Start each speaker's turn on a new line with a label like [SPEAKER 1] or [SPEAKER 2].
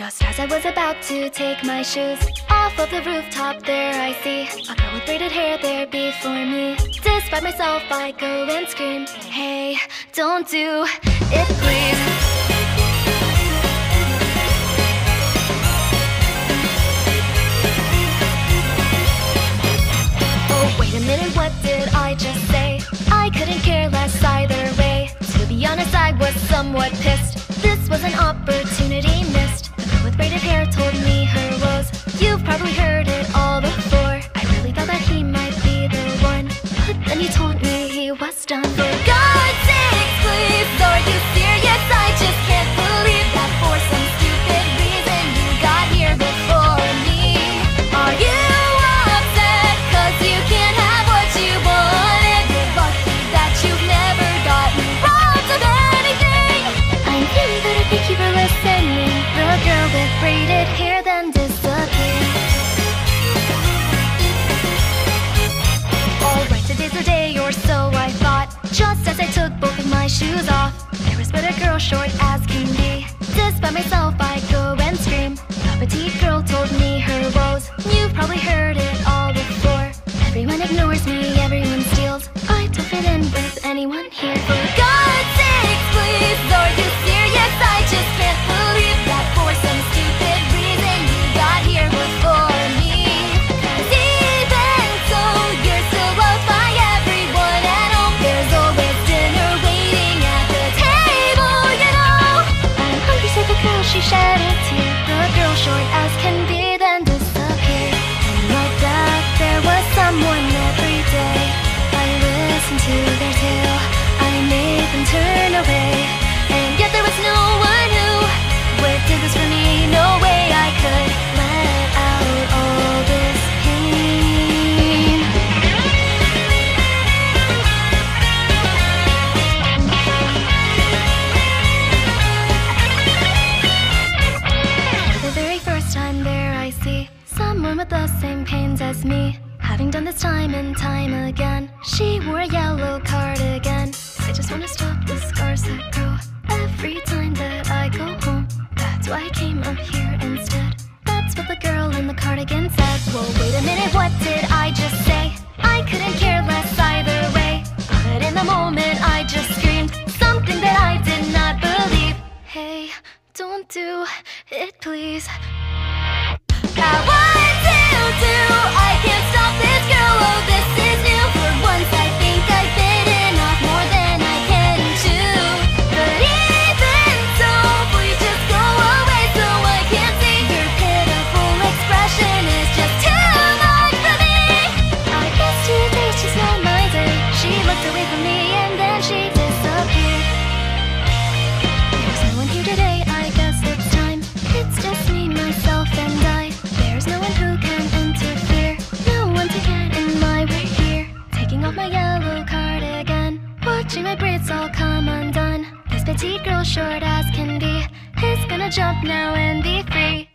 [SPEAKER 1] Just as I was about to take my shoes off of the rooftop, there I see a girl with braided hair there before me. Despite myself, I go and scream, Hey, don't do it, please. Oh, wait a minute, what did I just say? I couldn't care less either way. To be honest, I was somewhat pissed. This was an opportunity You've probably heard it all before. I really thought that he might be the one. But then he told me he was done. I took both of my shoes off, there was but a girl short as can be. Despite myself, I go and scream. The petite girl told me her woes. You've probably heard it all before. Everyone ignores me, everyone steals. I don't fit in with anyone here. With the same pains as me. Having done this time and time again, she wore a yellow cardigan. I just wanna stop the scars that grow every time that I go home. That's why I came up here instead. That's what the girl in the cardigan said. Well, wait a minute, what did I just say? I couldn't care less either way. But in the moment, I just screamed something that I did not believe. Hey, don't do it, please. Petite girl, short as can be, is gonna jump now and be free.